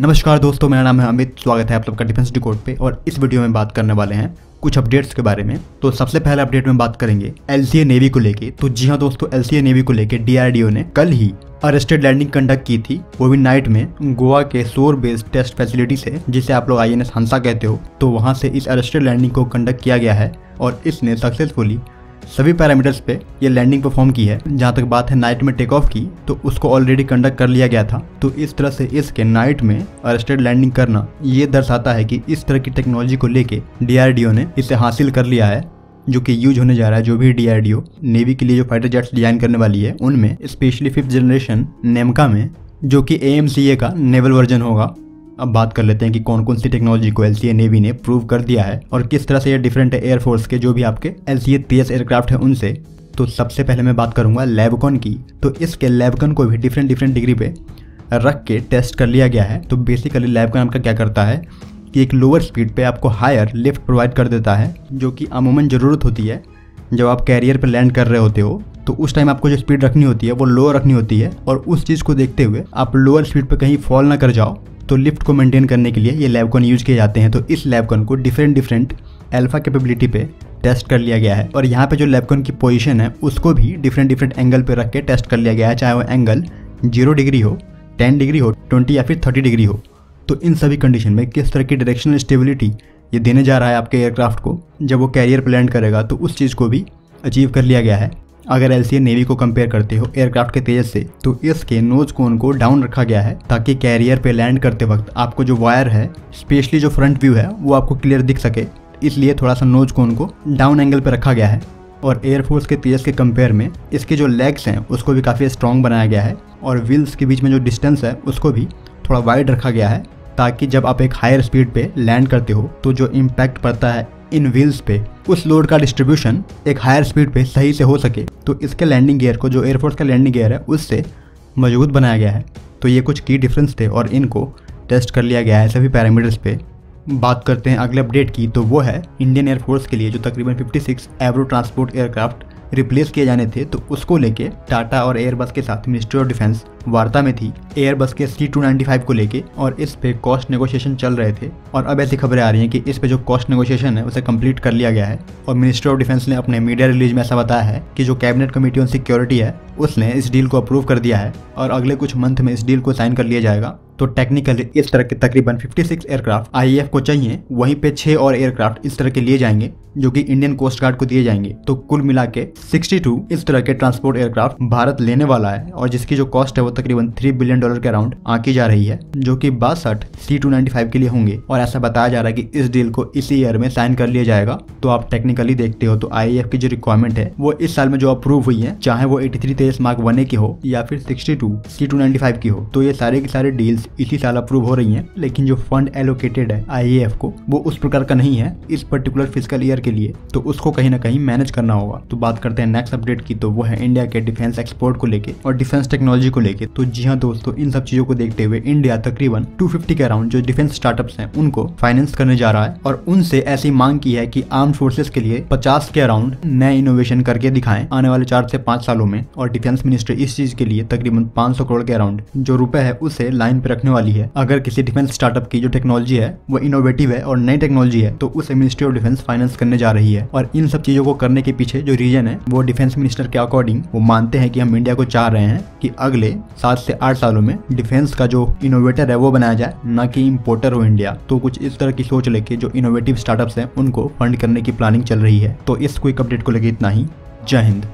नमस्कार दोस्तों, मेरा नाम है अमित। स्वागत है आप सबका डिफेंस डिकोड पे और इस वीडियो में बात करने वाले हैं कुछ अपडेट्स के बारे में। तो सबसे पहले अपडेट में बात करेंगे एलसीए नेवी को लेके। तो जी हाँ दोस्तों एलसीए नेवी को लेके डीआरडीओ ने कल ही अरेस्टेड लैंडिंग कंडक्ट की थी वो भी नाइट में गोवा के सोर बेस्ड टेस्ट फैसिलिटी से, जिसे आप लोग आई एन हंसा कहते हो। तो वहाँ से इस अरेस्टेड लैंडिंग को कंडक्ट किया गया है और इसने सक्सेसफुली सभी पैरामीटर्स पे ये लैंडिंग परफॉर्म की है। जहाँ तक बात है नाइट में टेक ऑफ़ की तो उसको ऑलरेडी कंडक्ट कर लिया गया था। तो इस तरह से इसके नाइट में अरेस्टेड लैंडिंग करना, ये दर्शाता है कि इस तरह की टेक्नोलॉजी को लेके डीआरडीओ ने इसे हासिल कर लिया है, जो कि यूज़ होने जा रहा है जो भी डीआरडीओ नेवी के लिए जो फाइटर जेट्स डिज़ाइन करने वाली है, उनमें स्पेशली फिफ्थ जनरेशन नेमका में, जो कि ए का नेवल वर्जन होगा। अब बात कर लेते हैं कि कौन कौन सी टेक्नोलॉजी को एलसीए नेवी ने प्रूव कर दिया है और किस तरह से ये डिफरेंट है एयरफोर्स के जो भी आपके एल सी एयरक्राफ्ट है उनसे। तो सबसे पहले मैं बात करूँगा लेबकॉन की। तो इसके लेबकॉन को भी डिफरेंट डिफरेंट डिग्री पे रख के टेस्ट कर लिया गया है। तो बेसिकली लेबकॉन आपका क्या करता है कि एक लोअर स्पीड पे आपको हायर लिफ्ट प्रोवाइड कर देता है, जो कि अमूमन ज़रूरत होती है। जब आप कैरियर पर लैंड कर रहे होते हो तो उस टाइम आपको जो स्पीड रखनी होती है, वो लोअर रखनी होती है। और उस चीज़ को देखते हुए आप लोअर स्पीड पर कहीं फॉल ना कर जाओ। तो लिफ्ट को मेंटेन करने के लिए ये लैबकॉन यूज़ किए जाते हैं। तो इस लैबकॉन को डिफरेंट डिफरेंट एल्फा कैपेबिलिटी पे टेस्ट कर लिया गया है। और यहाँ पे जो लैबकॉन की पोजीशन है, उसको भी डिफरेंट डिफरेंट एंगल पे रख के टेस्ट कर लिया गया है। चाहे वो एंगल ज़ीरो डिग्री हो टेन डिग्री हो ट्वेंटी या फिर थर्टी डिग्री हो। तो इन सभी कंडीशन में किस तरह की डायरेक्शनल स्टेबिलिटी ये देने जा रहा है आपके एयरक्राफ्ट को, जब वो कैरियर पर लैंड करेगा तो उस चीज़ को भी अचीव कर लिया गया है। अगर एलसीए नेवी को कंपेयर करते हो एयरक्राफ्ट के तेज से तो इसके नोज़ कोन को डाउन रखा गया है ताकि कैरियर पे लैंड करते वक्त आपको जो वायर है स्पेशली जो फ्रंट व्यू है, वो आपको क्लियर दिख सके। इसलिए थोड़ा सा नोज़ कोन को डाउन एंगल पे रखा गया है और एयरफोर्स के तेज के कंपेयर में इसके जो लेग्स हैं, उसको भी काफ़ी स्ट्रॉन्ग बनाया गया है और व्हील्स के बीच में जो डिस्टेंस है, उसको भी थोड़ा वाइड रखा गया है ताकि जब आप एक हायर स्पीड पे लैंड करते हो तो जो इम्पैक्ट पड़ता है इन व्हील्स पे उस लोड का डिस्ट्रीब्यूशन एक हायर स्पीड पे सही से हो सके तो इसके लैंडिंग गियर को जो एयरफोर्स का लैंडिंग गियर है, उससे मज़बूत बनाया गया है। तो ये कुछ की डिफरेंस थे और इनको टेस्ट कर लिया गया है सभी पैरामीटर्स पे। बात करते हैं अगले अपडेट की तो वो है इंडियन एयरफोर्स के लिए, जो तकरीबन 56 एवरो ट्रांसपोर्ट एयरक्राफ्ट रिप्लेस किए जाने थे तो उसको लेके टाटा और एयरबस के साथ मिनिस्ट्री ऑफ़ डिफेंस वार्ता में थी। एयरबस के सी टू को लेके और इस पे कॉस्ट नेगोशिएशन चल रहे थे। और अब ऐसी खबरें आ रही हैं कि इस पे जो कॉस्ट नेगोशिएशन है, उसे कंप्लीट कर लिया गया है। और मिनिस्ट्री ऑफ़ डिफेंस ने अपने मीडिया रिलीज़ में ऐसा बताया है कि जो कैबिनेट कमेटी ऑन सिक्योरिटी है, उसने इस डील को अप्रूव कर दिया है। और अगले कुछ मंथ में इस डील को साइन कर लिया जाएगा। तो टेक्निकली इस तरह के तकरीबन 56 एयरक्राफ्ट आईएएफ को चाहिए। वहीं पे छह और एयरक्राफ्ट इस तरह के लिए जाएँगे, जो कि इंडियन कोस्ट गार्ड को दिए जाएँगे। तो कुल मिला के 62 इस तरह के ट्रांसपोर्ट एयरक्राफ्ट भारत लेने वाला है, और जिसकी जो कॉस्ट है वो तकरीबन थ्री बिलियन डॉलर के अराउंड आकी जा रही है, जो कि बासठ सी टू के लिए होंगे। और ऐसा बताया जा रहा है कि इस डील को इसी ईयर में साइन कर लिया जाएगा। तो आप टेक्निकली देखते हो तो आई की जो रिक्वायरमेंट है, वो इस साल में जो अप्रूव हुई है, चाहे वो एटी थ्री मार्क वन की हो, या फिर सिक्सटी टू सी टू की हो तो ये सारे के सारे डील्स इसी साल अप्रूव हो रही है, लेकिन जो फंड एलोकेटेड है आई को, वो उस प्रकार का नहीं है इस पर्टिकुलर फ़िज़िकल ईयर के लिए। तो उसको कहीं ना कहीं मैनेज करना होगा। तो बात करते हैं नेक्स्ट अपडेट की तो वो है इंडिया के डिफेंस एक्सपोर्ट को लेके और डिफेंस टेक्नोलॉजी को लेके। तो जी हाँ दोस्तों, इन सब चीज़ों को देखते हुए इंडिया तकरीबन 250 के अराउंड जो डिफेंस स्टार्टअप्स हैं, उनको फाइनेंस करने जा रहा है और उनसे ऐसी मांग की है कि आर्म फोर्सेस के लिए 50 के अराउंड नए इनोवेशन करके दिखाएँ आने वाले चार से पाँच सालों में। और डिफेंस मिनिस्ट्री इस चीज़ के लिए तकरीबन 500 करोड़ के अराउंड जो रुपए है, उसे लाइन पे रखने वाली है। अगर किसी डिफेंस स्टार्टअप की जो टेक्नोलॉजी है, वो इनोवेटिव है और नई टेक्नोलॉजी है तो उसे मिनिस्ट्री ऑफ़ डिफेंस फाइनेंस करने जा रही है। और इन सब चीज़ों को करने के पीछे जो रीजन है, वो डिफेंस मिनिस्टर के अकॉर्डिंग वो मानते हैं कि हम इंडिया को चाह रहे हैं कि अगले सात से आठ सालों में डिफेंस का जो इनोवेटर है, वो बनाया जाए, ना कि इम्पोर्टर हो इंडिया तो कुछ इस तरह की सोच लेके जो इनोवेटिव स्टार्टअप्स हैं, उनको फंड करने की प्लानिंग चल रही है। तो इस क्विक अपडेट को लेके इतना ही। जय हिंद।